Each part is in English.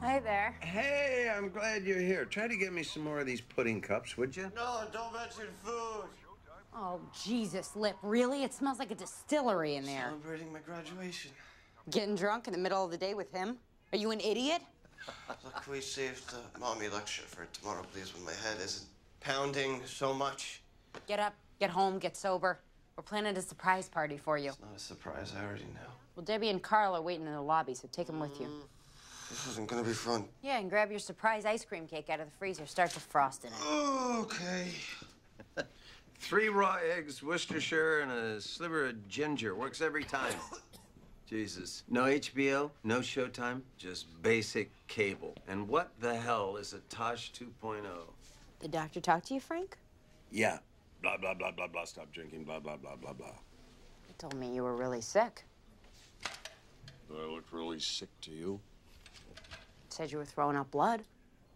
Hi there. Hey, I'm glad you're here. Try to get me some more of these pudding cups, would you? No, don't mention food. Oh, Jesus, Lip. Really? It smells like a distillery in there. Celebrating my graduation. Getting drunk in the middle of the day with him? Are you an idiot? Look, we saved the mommy lecture for tomorrow, please, when my head isn't pounding so much. Get up, get home, get sober. We're planning a surprise party for you. It's not a surprise, I already know. Well, Debbie and Carl are waiting in the lobby, so take them with you. Mm. This isn't gonna be fun. Yeah, and grab your surprise ice cream cake out of the freezer. Start defrosting it. Okay. Three raw eggs, Worcestershire, and a sliver of ginger. Works every time. Jesus. No HBO, no Showtime, just basic cable. And what the hell is a Tosh 2.0? The doctor talk to you, Frank? Yeah. Blah, blah, blah, blah, blah. Stop drinking, blah, blah, blah, blah, blah. He told me you were really sick. Do I look really sick to you? Said you were throwing up blood.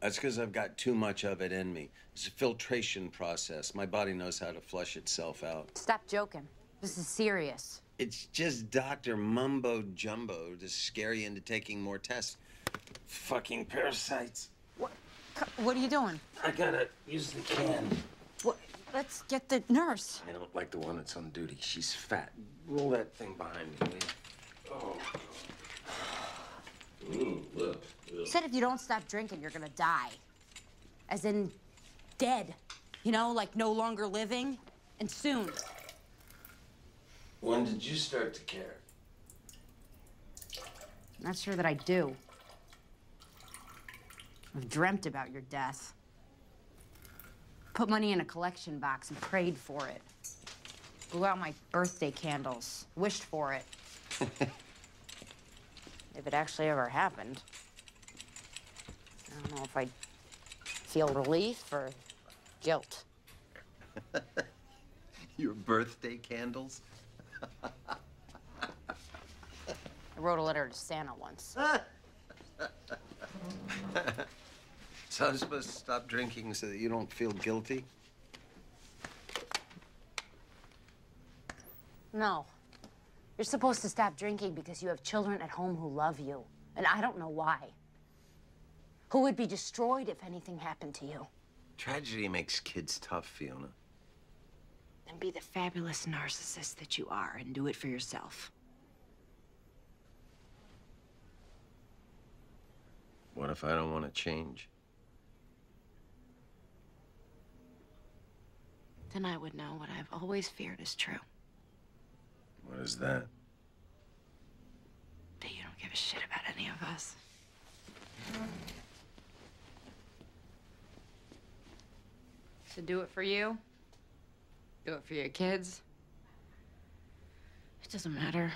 That's because I've got too much of it in me. It's a filtration process. My body knows how to flush itself out. Stop joking. This is serious. It's just Dr. Mumbo Jumbo to scare you into taking more tests. Fucking parasites. What? What are you doing? I gotta use the can. What? Let's get the nurse. I don't like the one that's on duty. She's fat. Roll that thing behind me, will you? Oh. Ooh, look. He said if you don't stop drinking, you're gonna die. As in, dead. You know, like no longer living, and soon. When did you start to care? Not sure that I do. I've dreamt about your death. Put money in a collection box and prayed for it. Blew out my birthday candles, wished for it. if it actually ever happened. I don't know if I'd feel relief or guilt. Your birthday candles? I wrote a letter to Santa once. So I'm supposed to stop drinking so that you don't feel guilty? No. You're supposed to stop drinking because you have children at home who love you. And I don't know why. Who would be destroyed if anything happened to you. Tragedy makes kids tough, Fiona. Then be the fabulous narcissist that you are and do it for yourself. What if I don't want to change? Then I would know what I've always feared is true. What is that? That you don't give a shit about any of us. So do it for you. Do it for your kids. It doesn't matter.